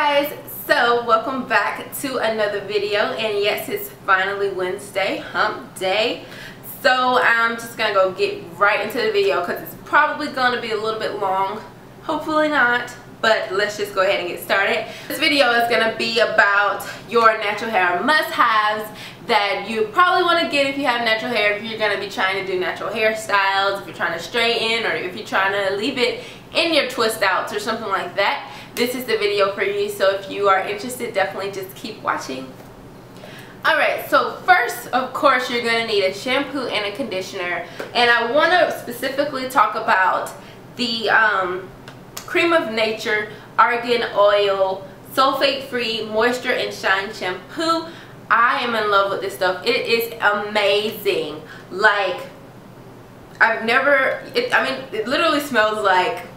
guys so welcome back to another video and yes it's finally Wednesday hump day. So I'm just gonna go get right into the video because it's probably gonna be a little bit long. Hopefully not but let's just go ahead and get started. This video is gonna be about your natural hair must-haves that you probably want to get if you have natural hair if you're to be trying to do natural hairstyles if you're trying to straighten or if you're trying to leave it in your twist outs or something like that this is the video for you so if you are interested definitely just keep watching. Alright so first of course you're going to need a shampoo and a conditioner and I want to specifically talk about the um, Creme of Nature argan oil sulfate free moisture and shine shampoo. I am in love with this stuff. It is amazing. Like I've never it, I mean it literally smells like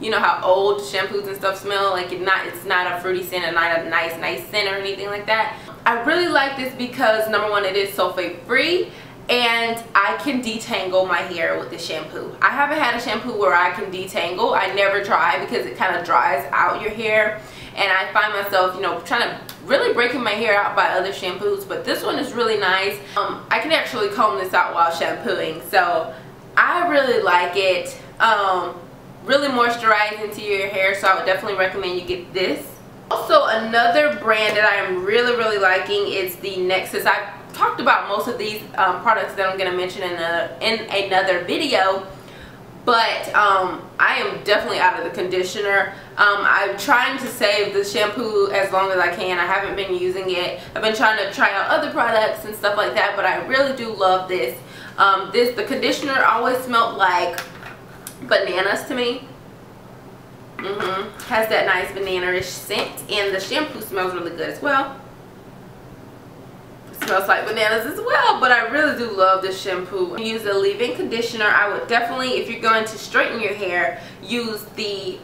you know how old shampoos and stuff smell? Like it not it's not a fruity scent and not a nice nice scent or anything like that. I really like this because number one it is sulfate free and I can detangle my hair with the shampoo. I haven't had a shampoo where I can detangle. I never try because it kind of dries out your hair and I find myself you know trying to really breaking my hair out by other shampoos but this one is really nice. Um, I can actually comb this out while shampooing so I really like it. Um, really moisturizing to your hair so I would definitely recommend you get this. Also another brand that I am really really liking is the Nexxus. I've talked about most of these um, products that I'm going to mention in, a, in another video but um, I am definitely out of the conditioner. Um, I'm trying to save the shampoo as long as I can. I haven't been using it. I've been trying to try out other products and stuff like that, but I really do love this. Um, this the conditioner always smelled like bananas to me. Mm hmm Has that nice banana-ish scent. And the shampoo smells really good as well. It smells like bananas as well. But I really do love this shampoo. Use a leave-in conditioner. I would definitely, if you're going to straighten your hair, use the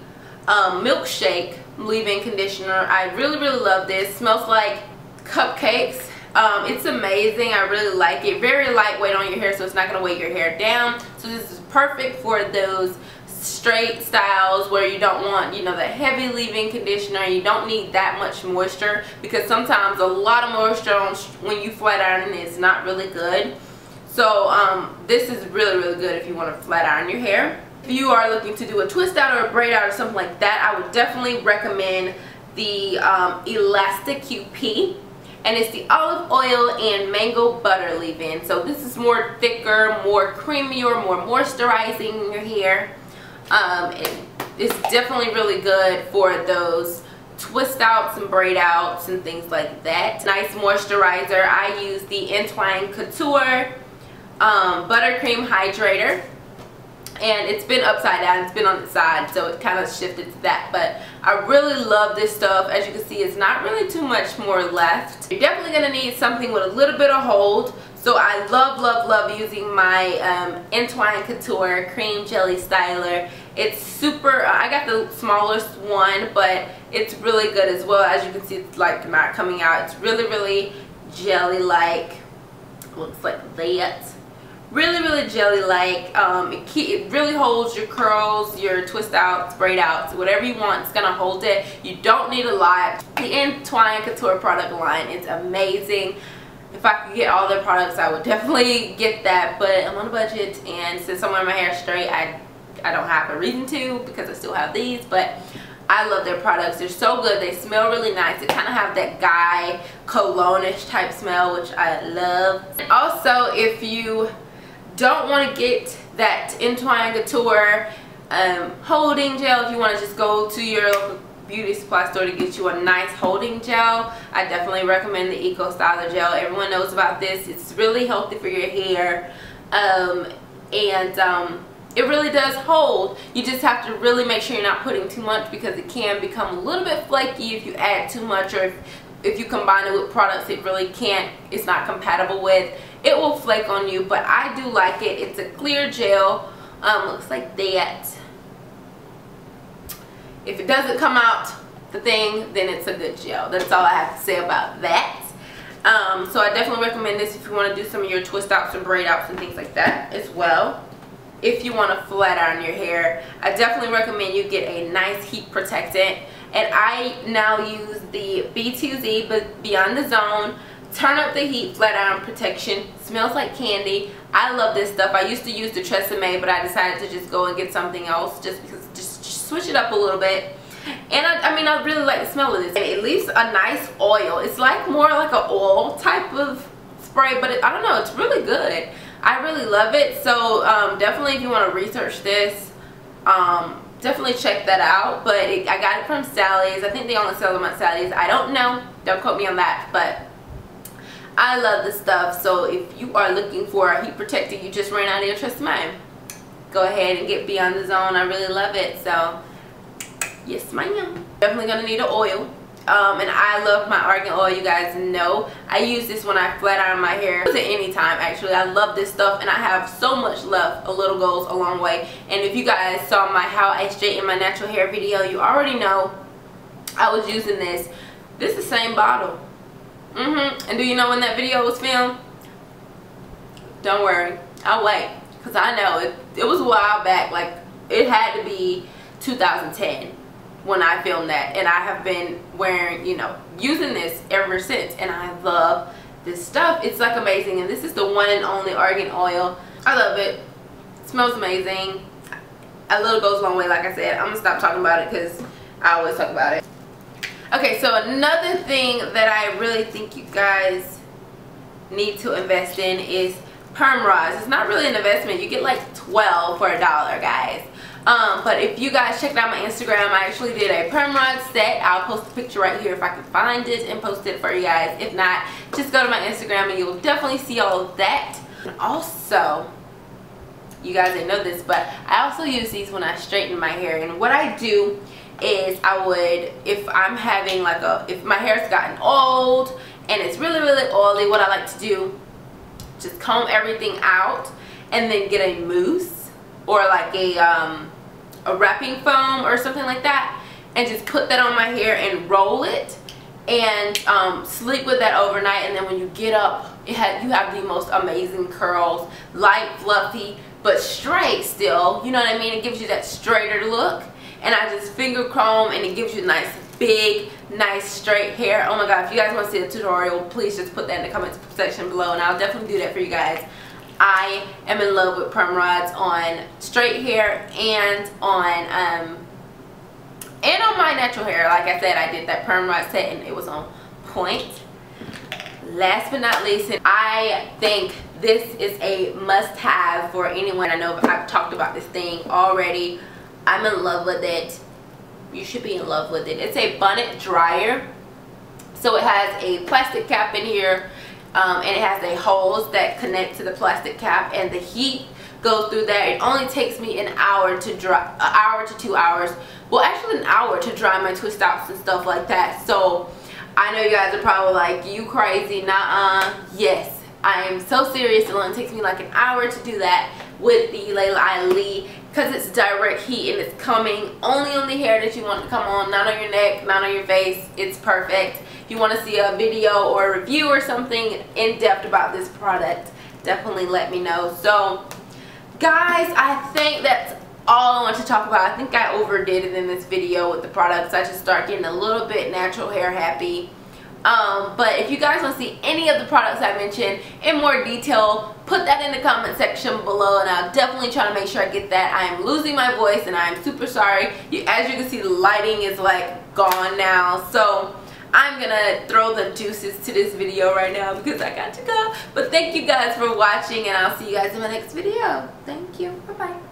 um, milkshake leave-in conditioner. I really, really love this. Smells like cupcakes. Um, it's amazing. I really like it. Very lightweight on your hair so it's not going to weigh your hair down. So this is perfect for those straight styles where you don't want you know the heavy leave-in conditioner you don't need that much moisture because sometimes a lot of moisture on when you flat iron is not really good so um, this is really really good if you want to flat iron your hair if you are looking to do a twist out or a braid out or something like that I would definitely recommend the um, Elasta QP and it's the olive oil and mango butter leave-in. So this is more thicker more creamier more moisturizing your hair. Um, it's definitely really good for those twist outs and braid outs and things like that. Nice moisturizer. I use the Entwine Couture um, buttercream hydrator and it's been upside down it's been on the side so it kind of shifted to that. But I really love this stuff. As you can see it's not really too much more left. You're definitely going to need something with a little bit of hold. So I love love love using my um, Entwine Couture cream jelly styler. It's super I got the smallest one but it's really good as well. As you can see it's like not coming out. It's really really jelly like looks like that really really jelly like um, it, keep, it really holds your curls your twist outs braid outs whatever you want it's gonna hold it you don't need a lot the Entwine Couture product line is amazing if I could get all their products I would definitely get that but I'm on a budget and since I'm wearing my hair straight I I don't have a reason to because I still have these but I love their products. They're so good. They smell really nice. They kind of have that guy cologne-ish type smell, which I love. And also, if you don't want to get that Entwine Couture um, holding gel. If you want to just go to your local beauty supply store to get you a nice holding gel I definitely recommend the Eco Styler gel. Everyone knows about this. It's really healthy for your hair. Um, and um, it really does hold. You just have to really make sure you're not putting too much because it can become a little bit flaky if you add too much or if, if you combine it with products it really can't it's not compatible with it will flake on you but I do like it. It's a clear gel. Um, looks like that. If it doesn't come out the thing then it's a good gel. That's all I have to say about that. Um, so I definitely recommend this if you want to do some of your twist outs and braid outs and things like that as well. If you want to flat iron your hair I definitely recommend you get a nice heat protectant. And I now use the B2Z but Beyond the Zone Turn Up the Heat Flat Iron Protection. Smells like candy. I love this stuff. I used to use the Tresemme, but I decided to just go and get something else just because, just, just switch it up a little bit. And I, I, mean, I really like the smell of this. It leaves a nice oil. It's like more like an oil type of spray, but it, I don't know. It's really good. I really love it. So um, definitely if you want to research this, um, definitely check that out. But it, I got it from Sally's. I think they only sell them at Sally's. I don't know. Don't quote me on that. But I love this stuff. So if you are looking for a heat protector, you just ran out of your Tresemme. go ahead and get Beyond the Zone. I really love it. So yes ma'am. Definitely to need an oil. Um, and I love my argan oil you guys know I use this when I flat iron my hair at any time actually I love this stuff and I have so much left a little goes a long way and if you guys saw my how I straighten my natural hair video you already know I was using this this is the same bottle Mm-hmm. And do you know when that video was filmed? Don't worry. I'll wait. Because I know it, it was a while back. Like, it had to be 2010 when I filmed that. And I have been wearing, you know, using this ever since. And I love this stuff. It's like amazing. And this is the one and only argan oil. I love it. it smells amazing. A little goes a long way, like I said. I'm going to stop talking about it because I always talk about it. Okay, so another thing that I really think you guys need to invest in is perm rods. It's not really an investment. You get like 12 for a dollar, guys. Um, but if you guys checked out my Instagram, I actually did a perm rod set. I'll post a picture right here if I can find it and post it for you guys. If not, just go to my Instagram and you'll definitely see all of that. Also, you guys didn't know this, but I also use these when I straighten my hair. And what I do is I would, if I'm having like a, if my hair's gotten old and it's really, really oily, what I like to do, just comb everything out and then get a mousse or like a, um, a wrapping foam or something like that and just put that on my hair and roll it and um, sleep with that overnight. And then when you get up had, you have the most amazing curls light fluffy but straight still. You know what I mean? It gives you that straighter look and I just finger comb and it gives you nice big nice straight hair. Oh my god if you guys want to see a tutorial please just put that in the comments section below and I'll definitely do that for you guys. I am in love with perm rods on straight hair and on um and on my natural hair. Like I said I did that perm rod set and it was on point. Last but not least I think this is a must-have for anyone. I know I've talked about this thing already I'm in love with it. You should be in love with it. It's a bonnet dryer. So it has a plastic cap in here um, and it has a hose that connect to the plastic cap and the heat goes through there. It only takes me an hour to dry, an hour to two hours. Well, actually an hour to dry my twist outs and stuff like that. So I know you guys are probably like, you crazy, nah-uh. Yes, I am so serious. It only takes me like an hour to do that with the Laila Ali because it's direct heat and it's coming only on the hair that you want to come on not on your neck not on your face. It's perfect. If you want to see a video or a review or something in depth about this product definitely let me know. So guys I think that's all I want to talk about. I think I overdid it in this video with the products. I just start getting a little bit natural hair happy um, but if you guys want to see any of the products I mentioned in more detail, put that in the comment section below and I'll definitely try to make sure I get that. I am losing my voice and I'm super sorry. You, as you can see, the lighting is like gone now. So I'm gonna throw the juices to this video right now because I got to go. But thank you guys for watching and I'll see you guys in my next video. Thank you. Bye-bye.